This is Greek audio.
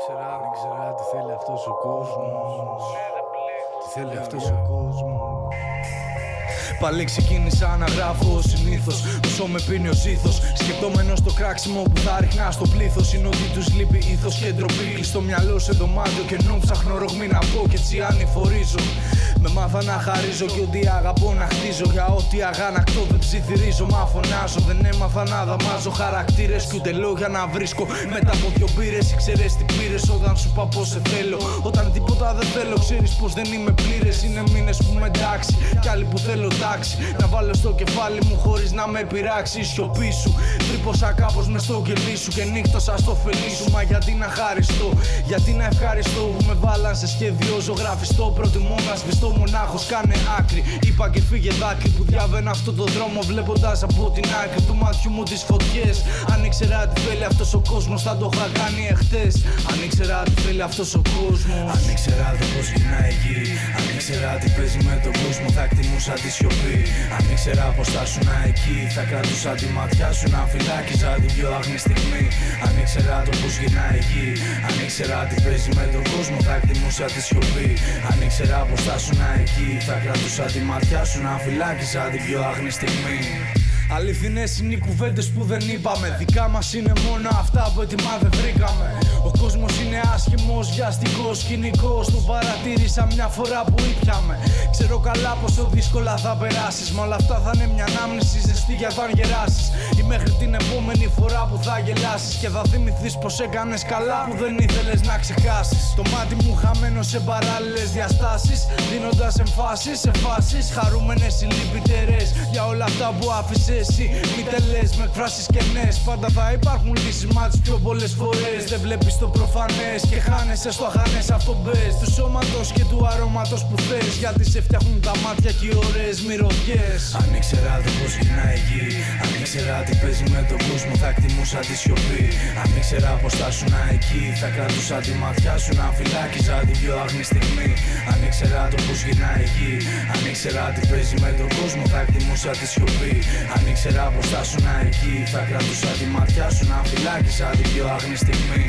ήξερα, αν ήξερα τι θέλει αυτός ο κόσμος Τι θέλει αυτός ο κόσμος Πάλι ξεκίνησα να γράφω συνήθως. Όσο με πίνει ο ζήθος. Σκεπτόμενος το κράξιμο που θα ρίχνα στο πλήθος. Είναι ότι τους λείπει ήθος και ντροπή. Κλειστό μυαλό σε δωμάτιο και νου ψάχνω ρογμή να πω και έτσι ανηφορίζω. Με μάθα να χαρίζω και ότι αγαπώ να χτίζω. Για ό,τι αγανακτώ δεν ψιθυρίζω. Μα φωνάζω, δεν έμαθα να δαμάζω χαρακτήρες και ούτε λόγια να βρίσκω. Μετά από δυο μπύρες, ήξερες τι πήρες όταν σου είπα πώς σε θέλω. Όταν τίποτα δεν θέλω, ξέρεις πως δεν είμαι πλήρες. Είναι μήνες που με εντάξει, κι άλλοι που θέλω τάξη. Να βάλω στο κεφάλι μου χωρίς να με πειράξει η σιωπή σου. Τρύπωσα κάπως μες στο κελί σου και νύχτωσα στο φελί σου. Μα γιατί να χαριστώ, γιατί να ευχαριστώ που με βάλαν σε σχέδιο ζωγραφιστό. Προτιμώ να σβηστώ μονάχος, κάνε άκρη. Είπα και φύγε δάκρυ που διάβαινα αυτό το δρόμο βλέποντας από την άκρη του μάτιου μου τις φωτιές. Αν ήξερα τι θέλει αυτός ο κόσμος, θα το είχα κάνει εχθές. Αν ήξερα τι θέλει αυτός ο κόσμος. Αν ήξερα το πως γυρνάει γη Αν ήξερα τι παίζει με τον κόσμο θα εκτιμούσα τη σιωπή Αν ήξερα πως θα ήσουν εκεί θα κρατούσα τη ματιά σου να φυλάκιζα την πιο άγνη στιγμή. Αν ήξερα το πως γυρνάει γη Αν ήξερα τι παίζει με τον κόσμο θα εκτιμούσα τη σιωπή. Αν ήξερα πως θα ήσουν εκεί θα κρατούσα τη ματιά σου να φυλάκιζα την πιο άγνη στιγμή Αληθινές είναι οι κουβέντες που δεν είπαμε. Δικά μας είναι μόνο αυτά που έτοιμα δεν βρήκαμε. Ο κόσμος είναι άσχημος, βιαστικό, σκηνικός. Το παρατήρησα μια φορά που ήπιαμε. Ξέρω καλά πόσο δύσκολα θα περάσεις. Μα όλα αυτά θα είναι μια ανάμνηση ζεστή για όταν γεράσεις. Ή μέχρι την επόμενη φορά που θα γελάσεις. Και θα θυμηθείς πως έκανες καλά που δεν ήθελες να ξεχάσεις. Το μάτι μου χαμένο σε παράλληλες διαστάσεις. Δίνοντας εμφάσεις σε φάσεις. Χαρούμενες οι λυπητερέ για όλα αυτά που άφησες εσύ. Μη τελέ με εκφράσεις κενέ. Πάντα θα υπάρχουν λύσεις, μα τις πιο πολλές φορές. Δεν βλέπεις το προφανές και χάνεσαι στο αχανές αυτό μπες. Του σώματος και του αρώματος που θες. Γιατί σε φτιάχνουν τα μάτια και οι ωραίες μυρωδιές. Αν ήξερα το πως γυρνάει γη Αν ήξερα τι παίζει με τον κόσμο θα εκτιμούσα τη σιωπή. Αν ήξερα πως θα ήσουν εκεί θα κρατούσα τη ματιά σου να φυλάκιζα την πιο άγνη στιγμή. Αν ήξερα το πως γυρνάει γη Αν ήξερα τι παίζει με τον κόσμο θα εκτιμούσα τη σιωπή. Αν ήξερα πως θα ήσουν εκεί θα κρατούσα τη ματιά σου να φυλάκιζα την πιο άγνη στιγμή